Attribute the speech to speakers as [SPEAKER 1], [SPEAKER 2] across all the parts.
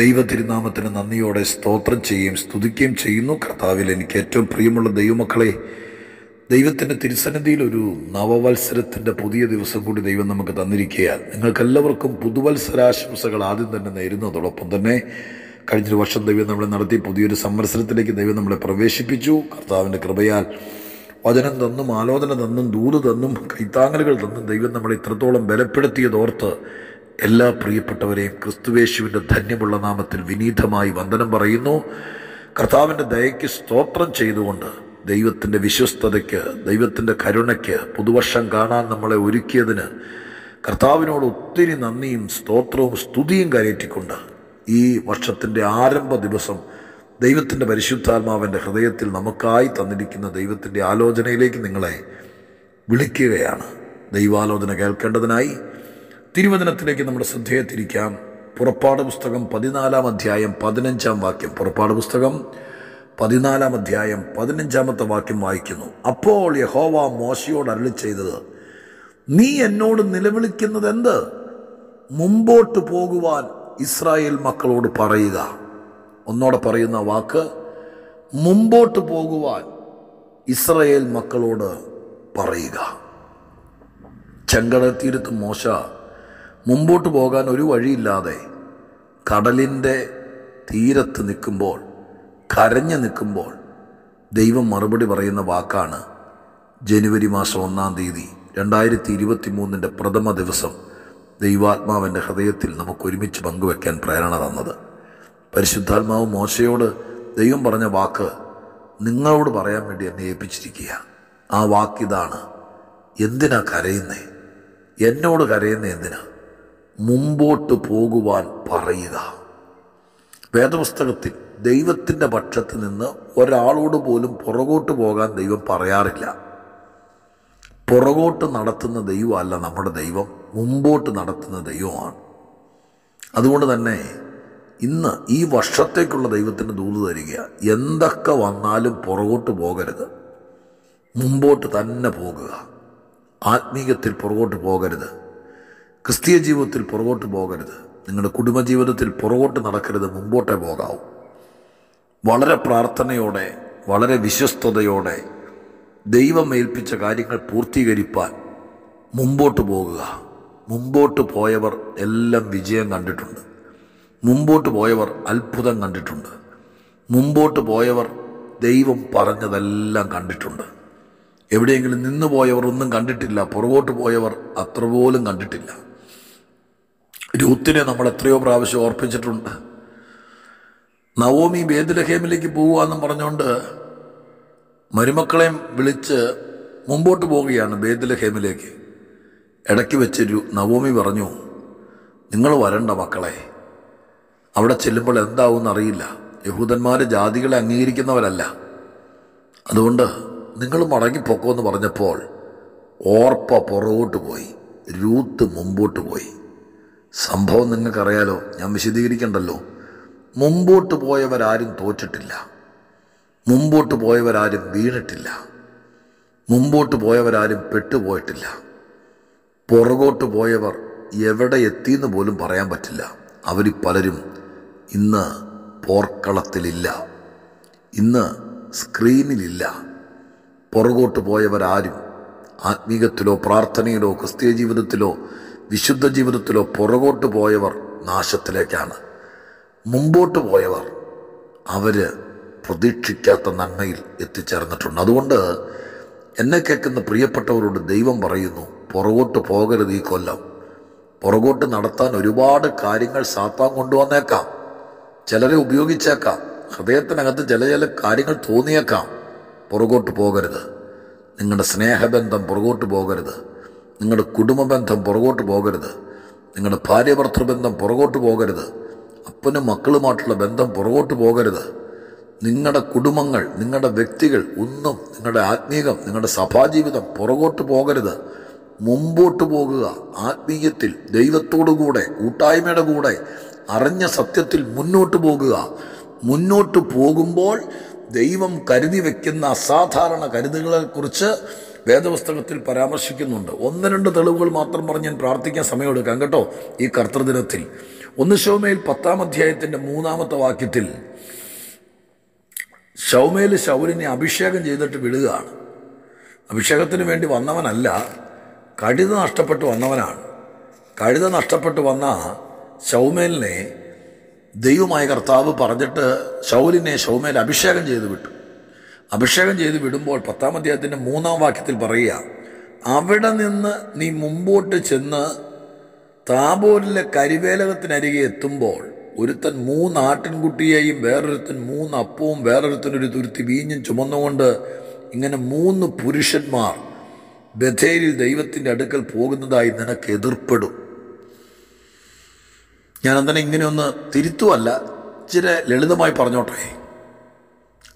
[SPEAKER 1] ദൈവ തിരുനാമത്തിന് നന്ദിയോടെ സ്തോത്രം ചെയ്യുകയും സ്തുതിക്കുകയും ചെയ്യുന്നു കർത്താവിൽ എനിക്ക് ഏറ്റവും പ്രിയമുള്ള ദൈവമക്കളെ ദൈവത്തിൻ്റെ തിരുസന്നിധിയിൽ ഒരു നവവത്സരത്തിൻ്റെ പുതിയ ദിവസം കൂടി ദൈവം നമുക്ക് തന്നിരിക്കുകയാണ് നിങ്ങൾക്കെല്ലാവർക്കും പുതുവത്സരാശംസകൾ ആദ്യം തന്നെ നേരുന്നതോടൊപ്പം തന്നെ കഴിഞ്ഞൊരു വർഷം ദൈവം നമ്മളെ നടത്തി പുതിയൊരു സംവത്സരത്തിലേക്ക് ദൈവം നമ്മളെ പ്രവേശിപ്പിച്ചു കർത്താവിൻ്റെ കൃപയാൽ വചനം തന്നും ആലോചന തന്നും ദൂത് തന്നും കൈത്താങ്ങലുകൾ തന്നും ദൈവം നമ്മളെ ഇത്രത്തോളം ബലപ്പെടുത്തിയതോർത്ത് എല്ലാ പ്രിയപ്പെട്ടവരെയും ക്രിസ്തുവേശുവിൻ്റെ ധന്യമുള്ള നാമത്തിൽ വിനീതമായി വന്ദനം പറയുന്നു കർത്താവിൻ്റെ ദയയ്ക്ക് സ്തോത്രം ചെയ്തുകൊണ്ട് ദൈവത്തിൻ്റെ വിശ്വസ്തതയ്ക്ക് ദൈവത്തിൻ്റെ കരുണയ്ക്ക് പുതുവർഷം കാണാൻ നമ്മളെ ഒരുക്കിയതിന് കർത്താവിനോട് ഒത്തിരി നന്ദിയും സ്തോത്രവും സ്തുതിയും കയറ്റിക്കൊണ്ട് ഈ വർഷത്തിൻ്റെ ആരംഭ ദിവസം ദൈവത്തിൻ്റെ പരിശുദ്ധാത്മാവിൻ്റെ ഹൃദയത്തിൽ നമുക്കായി തന്നിരിക്കുന്ന ദൈവത്തിൻ്റെ ആലോചനയിലേക്ക് നിങ്ങളെ വിളിക്കുകയാണ് ദൈവാലോചന കേൾക്കേണ്ടതിനായി തിരുവചനത്തിലേക്ക് നമ്മുടെ ശ്രദ്ധയെ തിരിക്കാം പുറപ്പാട് പുസ്തകം പതിനാലാം അധ്യായം പതിനഞ്ചാം വാക്യം പുറപ്പാട് പുസ്തകം പതിനാലാം അധ്യായം പതിനഞ്ചാമത്തെ വാക്യം വായിക്കുന്നു അപ്പോൾ യഹോവ മോശയോട് അരളി ചെയ്തത് നീ എന്നോട് നിലവിളിക്കുന്നത് എന്ത് മുമ്പോട്ട് പോകുവാൻ ഇസ്രായേൽ മക്കളോട് പറയുക ഒന്നോടെ പറയുന്ന വാക്ക് മുമ്പോട്ട് പോകുവാൻ ഇസ്രായേൽ മക്കളോട് പറയുക ചെങ്കട തീരത്ത് മോശ മുമ്പോട്ട് പോകാൻ ഒരു വഴിയില്ലാതെ കടലിൻ്റെ തീരത്ത് നിൽക്കുമ്പോൾ കരഞ്ഞു നിൽക്കുമ്പോൾ ദൈവം മറുപടി പറയുന്ന വാക്കാണ് ജനുവരി മാസം ഒന്നാം തീയതി രണ്ടായിരത്തി ഇരുപത്തി മൂന്നിൻ്റെ പ്രഥമ ദിവസം ദൈവാത്മാവിൻ്റെ ഹൃദയത്തിൽ നമുക്ക് ഒരുമിച്ച് പങ്കുവെക്കാൻ പ്രേരണ തന്നത് പരിശുദ്ധാത്മാവ് മോശയോട് ദൈവം പറഞ്ഞ വാക്ക് നിങ്ങളോട് പറയാൻ വേണ്ടി എന്നെ ഏൽപ്പിച്ചിരിക്കുക ആ വാക്കിതാണ് എന്തിനാ കരയുന്നേ എന്നോട് കരയുന്നേ എന്തിനാ മുമ്പോട്ട് പോകുവാൻ പറയുക വേദപുസ്തകത്തിൽ ദൈവത്തിൻ്റെ പക്ഷത്ത് നിന്ന് ഒരാളോട് പോലും പുറകോട്ട് പോകാൻ ദൈവം പറയാറില്ല പുറകോട്ട് നടത്തുന്ന ദൈവമല്ല നമ്മുടെ ദൈവം മുമ്പോട്ട് നടത്തുന്ന ദൈവമാണ് അതുകൊണ്ട് തന്നെ ഇന്ന് ഈ വർഷത്തേക്കുള്ള ദൈവത്തിന് ദൂത് തരിക എന്തൊക്കെ വന്നാലും പുറകോട്ട് പോകരുത് മുമ്പോട്ട് തന്നെ പോകുക ആത്മീയത്തിൽ പുറകോട്ട് പോകരുത് ക്രിസ്തീയ ജീവിതത്തിൽ പുറകോട്ട് പോകരുത് നിങ്ങളുടെ കുടുംബജീവിതത്തിൽ പുറകോട്ട് നടക്കരുത് മുമ്പോട്ടേ പോകാവൂ വളരെ പ്രാർത്ഥനയോടെ വളരെ വിശ്വസ്തയോടെ ദൈവം ഏൽപ്പിച്ച കാര്യങ്ങൾ പൂർത്തീകരിപ്പാൻ മുമ്പോട്ട് പോകുക മുമ്പോട്ട് പോയവർ എല്ലാം വിജയം കണ്ടിട്ടുണ്ട് മുമ്പോട്ട് പോയവർ അത്ഭുതം കണ്ടിട്ടുണ്ട് മുമ്പോട്ട് പോയവർ ദൈവം പറഞ്ഞതെല്ലാം കണ്ടിട്ടുണ്ട് എവിടെയെങ്കിലും നിന്നു പോയവർ ഒന്നും കണ്ടിട്ടില്ല പുറകോട്ട് പോയവർ അത്ര പോലും കണ്ടിട്ടില്ല രൂത്തിനെ നമ്മൾ എത്രയോ പ്രാവശ്യം ഓർപ്പിച്ചിട്ടുണ്ട് നവോമി ബേദ്രഹേമിലേക്ക് പോവുകയെന്ന് പറഞ്ഞുകൊണ്ട് മരുമക്കളെയും വിളിച്ച് മുമ്പോട്ട് പോവുകയാണ് ബേദ്ലഹേമിലേക്ക് ഇടയ്ക്ക് വെച്ചൊരു നവോമി പറഞ്ഞു നിങ്ങൾ വരണ്ട മക്കളെ അവിടെ ചെല്ലുമ്പോൾ എന്താവും അറിയില്ല യഹൂദന്മാർ ജാതികളെ അംഗീകരിക്കുന്നവരല്ല അതുകൊണ്ട് നിങ്ങൾ മടങ്ങിപ്പോക്കോ എന്ന് പറഞ്ഞപ്പോൾ ഓർപ്പ പുറകോട്ട് പോയി രൂത്ത് മുമ്പോട്ട് പോയി സംഭവം നിങ്ങൾക്കറിയാലോ ഞാൻ വിശദീകരിക്കണ്ടല്ലോ മുമ്പോട്ട് പോയവരാരും തോറ്റിട്ടില്ല മുമ്പോട്ട് പോയവരാരും വീണിട്ടില്ല മുമ്പോട്ട് പോയവരാരും പെട്ടുപോയിട്ടില്ല പുറകോട്ട് പോയവർ എവിടെ എത്തിയെന്ന് പോലും പറയാൻ പറ്റില്ല അവർ പലരും ഇന്ന് പോർക്കളത്തിലില്ല ഇന്ന് സ്ക്രീനിലില്ല പുറകോട്ട് പോയവരാരും ആത്മീകത്തിലോ പ്രാർത്ഥനയിലോ ക്രിസ്തീയ ജീവിതത്തിലോ വിശുദ്ധ ജീവിതത്തിലോ പുറകോട്ട് പോയവർ നാശത്തിലേക്കാണ് മുമ്പോട്ട് പോയവർ അവർ പ്രതീക്ഷിക്കാത്ത നന്മയിൽ എത്തിച്ചേർന്നിട്ടുണ്ട് അതുകൊണ്ട് എന്നെ കേൾക്കുന്ന പ്രിയപ്പെട്ടവരോട് ദൈവം പറയുന്നു പുറകോട്ട് പോകരുത് ഈ കൊല്ലം പുറകോട്ട് നടത്താൻ ഒരുപാട് കാര്യങ്ങൾ സാത്താൻ കൊണ്ടുവന്നേക്കാം ചിലരെ ഉപയോഗിച്ചേക്കാം ഹൃദയത്തിനകത്ത് ചില ചില കാര്യങ്ങൾ തോന്നിയേക്കാം പുറകോട്ട് പോകരുത് നിങ്ങളുടെ സ്നേഹബന്ധം പുറകോട്ട് പോകരുത് നിങ്ങളുടെ കുടുംബബന്ധം പുറകോട്ട് പോകരുത് നിങ്ങളുടെ ഭാര്യ ഭർത്തൃബന്ധം പുറകോട്ട് പോകരുത് അപ്പനും മക്കളുമായിട്ടുള്ള ബന്ധം പുറകോട്ട് പോകരുത് നിങ്ങളുടെ കുടുംബങ്ങൾ നിങ്ങളുടെ വ്യക്തികൾ ഒന്നും നിങ്ങളുടെ ആത്മീകം നിങ്ങളുടെ സഭാജീവിതം പുറകോട്ട് പോകരുത് മുമ്പോട്ട് പോകുക ആത്മീയത്തിൽ ദൈവത്തോടു കൂടെ കൂട്ടായ്മയുടെ കൂടെ അറിഞ്ഞ സത്യത്തിൽ മുന്നോട്ട് പോകുക മുന്നോട്ട് പോകുമ്പോൾ ദൈവം കരുതി വയ്ക്കുന്ന അസാധാരണ കരുതുകളെക്കുറിച്ച് വേദപുസ്തകത്തിൽ പരാമർശിക്കുന്നുണ്ട് ഒന്ന് രണ്ട് തെളിവുകൾ മാത്രം പറഞ്ഞ് ഞാൻ പ്രാർത്ഥിക്കാൻ സമയമെടുക്കാം കേട്ടോ ഈ കർത്തൃദിനത്തിൽ ഒന്ന് ഷൗമേൽ പത്താം അധ്യായത്തിൻ്റെ മൂന്നാമത്തെ വാക്യത്തിൽ ഷൗമേൽ ശൗലിനെ അഭിഷേകം ചെയ്തിട്ട് വിടുകയാണ് അഭിഷേകത്തിന് വേണ്ടി വന്നവനല്ല കഴുത നഷ്ടപ്പെട്ട് വന്നവനാണ് കഴുത നഷ്ടപ്പെട്ട് വന്ന ഷൗമേലിനെ ദൈവമായ കർത്താവ് പറഞ്ഞിട്ട് ശൗലിനെ ശൗമേൽ അഭിഷേകം ചെയ്തു വിട്ടു അഭിഷേകം ചെയ്ത് വിടുമ്പോൾ പത്താം അധ്യായത്തിൻ്റെ മൂന്നാം വാക്യത്തിൽ പറയുക അവിടെ നിന്ന് നീ മുമ്പോട്ട് ചെന്ന് താബോരിലെ കരിവേലകത്തിനരികെ എത്തുമ്പോൾ ഒരുത്തൻ മൂന്ന് ആട്ടിൻകുട്ടിയെയും വേറൊരുത്തൻ മൂന്ന് അപ്പവും വേറൊരുത്തനൊരു തുരുത്തി വീഞ്ഞും ചുമന്നുകൊണ്ട് ഇങ്ങനെ മൂന്ന് പുരുഷന്മാർ ബഥേരിൽ ദൈവത്തിൻ്റെ അടുക്കൽ പോകുന്നതായി നിനക്ക് എതിർപ്പെടും ഞാൻ അന്നേരം ഇങ്ങനെയൊന്ന് തിരുത്തുമല്ല ഇച്ചിരി ലളിതമായി പറഞ്ഞോട്ടെ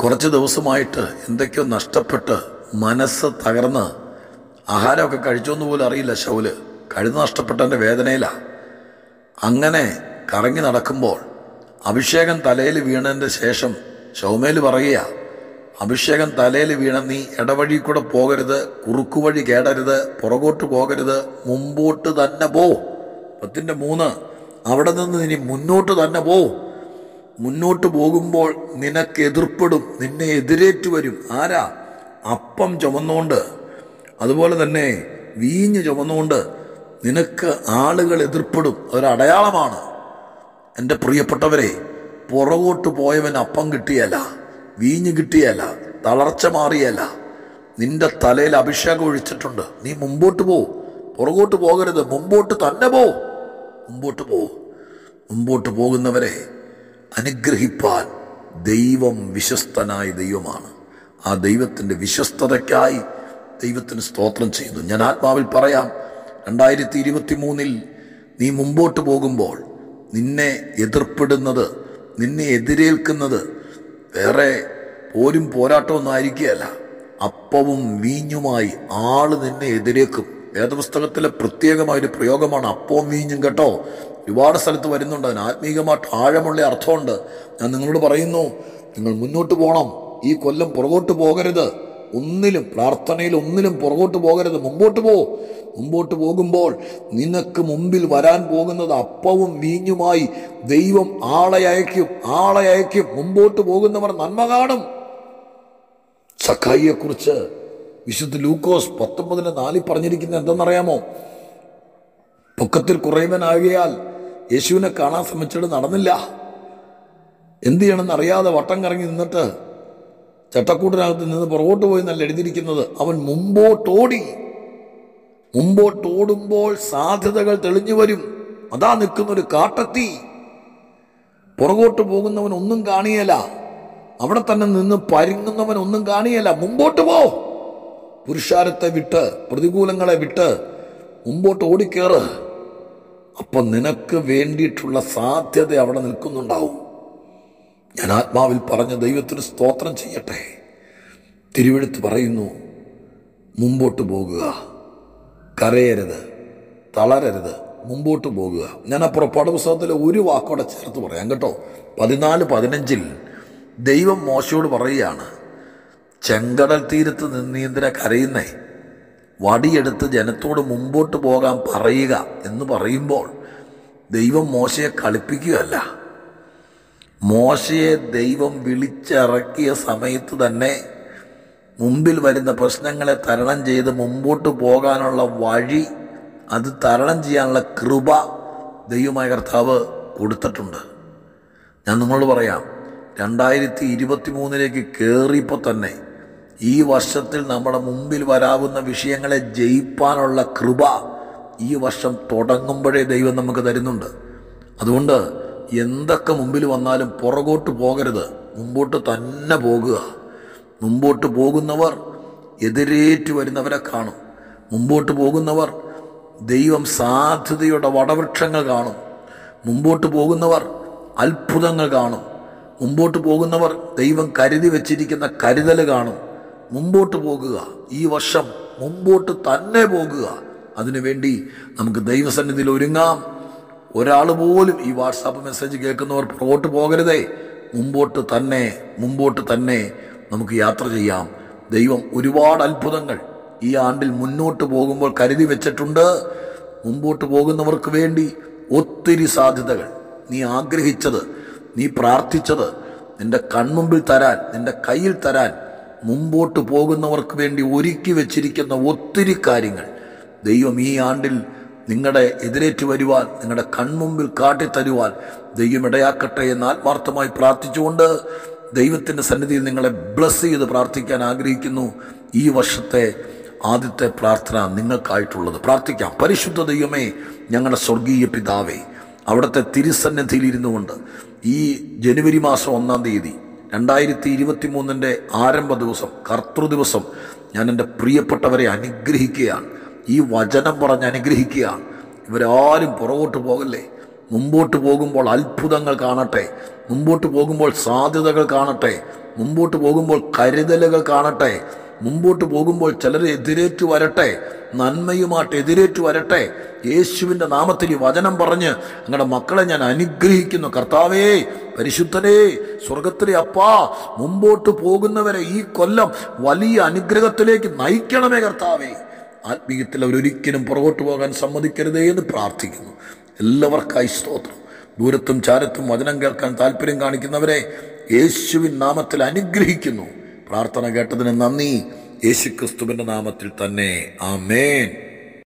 [SPEAKER 1] കുറച്ച് ദിവസമായിട്ട് എന്തൊക്കെയോ നഷ്ടപ്പെട്ട് മനസ്സ് തകർന്ന് ആഹാരമൊക്കെ കഴിച്ചോന്ന് പോലും അറിയില്ല ശൗല് കഴുത് നഷ്ടപ്പെട്ടതിൻ്റെ വേദനയിലാണ് അങ്ങനെ കറങ്ങി നടക്കുമ്പോൾ അഭിഷേകം തലയിൽ വീണതിൻ്റെ ശേഷം ശൗമേൽ പറയുക അഭിഷേകം തലയിൽ വീണ നീ ഇടവഴി കൂടെ പോകരുത് കുറുക്കു വഴി കേടരുത് പുറകോട്ട് പോകരുത് മുമ്പോട്ട് തന്നെ പോ പത്തിൻ്റെ മൂന്ന് അവിടെ നിന്ന് ഇനി മുന്നോട്ട് തന്നെ പോ മുന്നോട്ട് പോകുമ്പോൾ നിനക്ക് എതിർപ്പെടും നിന്നെ എതിരേറ്റ് വരും ആരാ അപ്പം ചുമന്നുകൊണ്ട് അതുപോലെ തന്നെ വീഞ്ഞ് ചുമന്നുകൊണ്ട് നിനക്ക് ആളുകൾ എതിർപ്പെടും അതൊരടയാളമാണ് എൻ്റെ പ്രിയപ്പെട്ടവരെ പുറകോട്ട് പോയവൻ അപ്പം കിട്ടിയല്ല വീഞ്ഞ് കിട്ടിയല്ല തളർച്ച മാറിയല്ല നിന്റെ തലയിൽ അഭിഷേകം ഒഴിച്ചിട്ടുണ്ട് നീ മുമ്പോട്ട് പോ പുറകോട്ട് പോകരുത് മുമ്പോട്ട് തന്നെ പോ മുമ്പോട്ട് പോ മുമ്പോട്ട് പോകുന്നവരെ അനുഗ്രഹിപ്പാൻ ദൈവം വിശ്വസ്തനായ ദൈവമാണ് ആ ദൈവത്തിൻ്റെ വിശ്വസ്തതയ്ക്കായി ദൈവത്തിന് സ്തോത്രം ചെയ്യുന്നു ഞാൻ ആത്മാവിൽ പറയാം രണ്ടായിരത്തി ഇരുപത്തി മൂന്നിൽ നീ മുമ്പോട്ട് പോകുമ്പോൾ നിന്നെ എതിർപ്പെടുന്നത് നിന്നെ എതിരേൽക്കുന്നത് വേറെ പോരും പോരാട്ടമൊന്നും ആയിരിക്കുകയല്ല അപ്പവും വീഞ്ഞുമായി ആള് നിന്നെ എതിരേക്കും വേദപുസ്തകത്തിലെ പ്രത്യേകമായൊരു പ്രയോഗമാണ് അപ്പവും വീഞ്ഞും കേട്ടോ ഒരുപാട് സ്ഥലത്ത് വരുന്നുണ്ട് അതിന് ആത്മീകമായിട്ട് ആഴമുള്ള അർത്ഥമുണ്ട് ഞാൻ നിങ്ങളോട് പറയുന്നു നിങ്ങൾ മുന്നോട്ട് പോകണം ഈ കൊല്ലം പുറകോട്ട് പോകരുത് ഒന്നിലും പ്രാർത്ഥനയിൽ ഒന്നിലും പുറകോട്ട് പോകരുത് മുമ്പോട്ട് പോ മുമ്പോട്ട് പോകുമ്പോൾ നിനക്ക് മുമ്പിൽ വരാൻ പോകുന്നത് അപ്പവും വീഞ്ഞുമായി ദൈവം ആളെ അയക്കും ആളെ അയക്കും മുമ്പോട്ട് പോകുന്നവർ നന്മ കാണും സഖായിയെക്കുറിച്ച് വിശുദ്ധ ലൂക്കോസ് പത്തൊമ്പതിന് നാലിൽ പറഞ്ഞിരിക്കുന്നത് എന്തെന്നറിയാമോ പൊക്കത്തിൽ കുറയുവനാകിയാൽ യേശുവിനെ കാണാൻ ശ്രമിച്ചിട്ട് നടന്നില്ല എന്ത് ചെയ്യണമെന്ന് അറിയാതെ വട്ടം കറങ്ങി നിന്നിട്ട് ചട്ടക്കൂട്ടിനകത്ത് നിന്ന് പുറകോട്ട് പോയി നല്ല എഴുതിയിരിക്കുന്നത് അവൻ മുമ്പോട്ടോടി മുമ്പോട്ടോടുമ്പോൾ സാധ്യതകൾ തെളിഞ്ഞു വരും അതാ നിൽക്കുന്നൊരു കാട്ടത്തി പുറകോട്ട് പോകുന്നവൻ ഒന്നും കാണിയല്ല അവിടെ തന്നെ നിന്ന് പരുങ്ങുന്നവൻ ഒന്നും കാണിയല്ല മുമ്പോട്ട് പോ പുരുഷാരത്തെ വിട്ട് പ്രതികൂലങ്ങളെ വിട്ട് മുമ്പോട്ട് ഓടിക്കേറ് അപ്പം നിനക്ക് വേണ്ടിയിട്ടുള്ള സാധ്യത അവിടെ നിൽക്കുന്നുണ്ടാവും ഞാൻ ആത്മാവിൽ പറഞ്ഞ ദൈവത്തിന് സ്തോത്രം ചെയ്യട്ടെ തിരുവെടുത്ത് പറയുന്നു മുമ്പോട്ട് പോകുക കരയരുത് തളരരുത് മുമ്പോട്ട് പോകുക ഞാൻ അപ്പുറം പടപുസ്തകത്തിൽ ഒരു വാക്കോടെ ചേർത്ത് പറയാം കേട്ടോ പതിനാല് പതിനഞ്ചിൽ ദൈവം മോശയോട് പറയുകയാണ് ചെങ്കടൽ തീരത്ത് നിന്നീന്തര കരയുന്നേ വടിയെടുത്ത് ജനത്തോട് മുമ്പോട്ട് പോകാൻ പറയുക എന്ന് പറയുമ്പോൾ ദൈവം മോശയെ കളിപ്പിക്കുകയല്ല മോശയെ ദൈവം വിളിച്ചിറക്കിയ സമയത്ത് തന്നെ മുമ്പിൽ വരുന്ന പ്രശ്നങ്ങളെ തരണം ചെയ്ത് മുമ്പോട്ട് പോകാനുള്ള വഴി അത് തരണം ചെയ്യാനുള്ള കൃപ ദൈവമായ കർത്താവ് കൊടുത്തിട്ടുണ്ട് ഞാൻ നിങ്ങളോട് പറയാം രണ്ടായിരത്തി ഇരുപത്തി മൂന്നിലേക്ക് കയറിയപ്പോൾ തന്നെ ഈ വർഷത്തിൽ നമ്മുടെ മുമ്പിൽ വരാവുന്ന വിഷയങ്ങളെ ജയിപ്പാനുള്ള കൃപ ഈ വർഷം തുടങ്ങുമ്പോഴേ ദൈവം നമുക്ക് തരുന്നുണ്ട് അതുകൊണ്ട് എന്തൊക്കെ മുമ്പിൽ വന്നാലും പുറകോട്ട് പോകരുത് മുമ്പോട്ട് തന്നെ പോകുക മുമ്പോട്ട് പോകുന്നവർ എതിരേറ്റു വരുന്നവരെ കാണും മുമ്പോട്ട് പോകുന്നവർ ദൈവം സാധ്യതയുടെ വടവൃക്ഷങ്ങൾ കാണും മുമ്പോട്ട് പോകുന്നവർ അത്ഭുതങ്ങൾ കാണും മുമ്പോട്ട് പോകുന്നവർ ദൈവം കരുതി വച്ചിരിക്കുന്ന കരുതൽ കാണും മുമ്പോട്ട് പോകുക ഈ വർഷം മുമ്പോട്ട് തന്നെ പോകുക അതിനുവേണ്ടി നമുക്ക് ദൈവസന്നിധിയിൽ ഒരുങ്ങാം ഒരാൾ പോലും ഈ വാട്സാപ്പ് മെസ്സേജ് കേൾക്കുന്നവർ പുറകോട്ട് പോകരുതേ മുമ്പോട്ട് തന്നെ മുമ്പോട്ട് തന്നെ നമുക്ക് യാത്ര ചെയ്യാം ദൈവം ഒരുപാട് അത്ഭുതങ്ങൾ ഈ ആണ്ടിൽ മുന്നോട്ട് പോകുമ്പോൾ കരുതി വെച്ചിട്ടുണ്ട് മുമ്പോട്ട് പോകുന്നവർക്ക് വേണ്ടി ഒത്തിരി സാധ്യതകൾ നീ ആഗ്രഹിച്ചത് നീ പ്രാർത്ഥിച്ചത് നിന്റെ കൺമുമ്പിൽ തരാൻ നിന്റെ കയ്യിൽ തരാൻ മുമ്പോട്ട് പോകുന്നവർക്ക് വേണ്ടി ഒരുക്കി വെച്ചിരിക്കുന്ന ഒത്തിരി കാര്യങ്ങൾ ദൈവം ഈ ആണ്ടിൽ നിങ്ങളുടെ എതിരേറ്റ് വരുവാൻ നിങ്ങളുടെ കൺമുമ്പിൽ കാട്ടിത്തരുവാൻ ദൈവം ഇടയാക്കട്ടെ എന്ന് ആത്മാർത്ഥമായി പ്രാർത്ഥിച്ചുകൊണ്ട് ദൈവത്തിൻ്റെ സന്നിധിയിൽ നിങ്ങളെ ബ്ലസ് ചെയ്ത് പ്രാർത്ഥിക്കാൻ ആഗ്രഹിക്കുന്നു ഈ വർഷത്തെ ആദ്യത്തെ പ്രാർത്ഥന നിങ്ങൾക്കായിട്ടുള്ളത് പ്രാർത്ഥിക്കാം പരിശുദ്ധ ദൈവമേ ഞങ്ങളുടെ സ്വർഗീയ പിതാവേ അവിടുത്തെ തിരുസന്നിധിയിൽ ഇരുന്നുകൊണ്ട് ഈ ജനുവരി മാസം ഒന്നാം തീയതി രണ്ടായിരത്തി ഇരുപത്തി മൂന്നിൻ്റെ ആരംഭ ദിവസം കർത്തൃദിവസം ഞാൻ എൻ്റെ പ്രിയപ്പെട്ടവരെ അനുഗ്രഹിക്കുകയാണ് ഈ വചനം പറഞ്ഞ് അനുഗ്രഹിക്കുകയാണ് ഇവരാരും പുറകോട്ട് പോകല്ലേ മുമ്പോട്ട് പോകുമ്പോൾ അത്ഭുതങ്ങൾ കാണട്ടെ മുമ്പോട്ട് പോകുമ്പോൾ സാധ്യതകൾ കാണട്ടെ മുമ്പോട്ട് പോകുമ്പോൾ കരുതലുകൾ കാണട്ടെ മുമ്പോട്ട് പോകുമ്പോൾ ചിലരെ എതിരേറ്റു വരട്ടെ നന്മയുമായിട്ട് എതിരേറ്റു വരട്ടെ യേശുവിൻ്റെ നാമത്തിൽ ഈ വചനം പറഞ്ഞ് നിങ്ങളുടെ മക്കളെ ഞാൻ അനുഗ്രഹിക്കുന്നു കർത്താവേ പരിശുദ്ധനേ സ്വർഗത്തിലെ അപ്പാ മുമ്പോട്ട് പോകുന്നവരെ ഈ കൊല്ലം വലിയ അനുഗ്രഹത്തിലേക്ക് നയിക്കണമേ കർത്താവേ ആത്മീയത്തിൽ അവരൊരിക്കലും പുറകോട്ട് പോകാൻ സമ്മതിക്കരുതേ എന്ന് പ്രാർത്ഥിക്കുന്നു എല്ലാവർക്കായി സ്തോത്രം ദൂരത്തും ചാരത്തും വചനം കേൾക്കാൻ താല്പര്യം കാണിക്കുന്നവരെ യേശുവിൻ നാമത്തിൽ അനുഗ്രഹിക്കുന്നു പ്രാർത്ഥന കേട്ടതിന് നന്ദി യേശുക്രിസ്തുവിന്റെ നാമത്തിൽ തന്നെ ആ മേൻ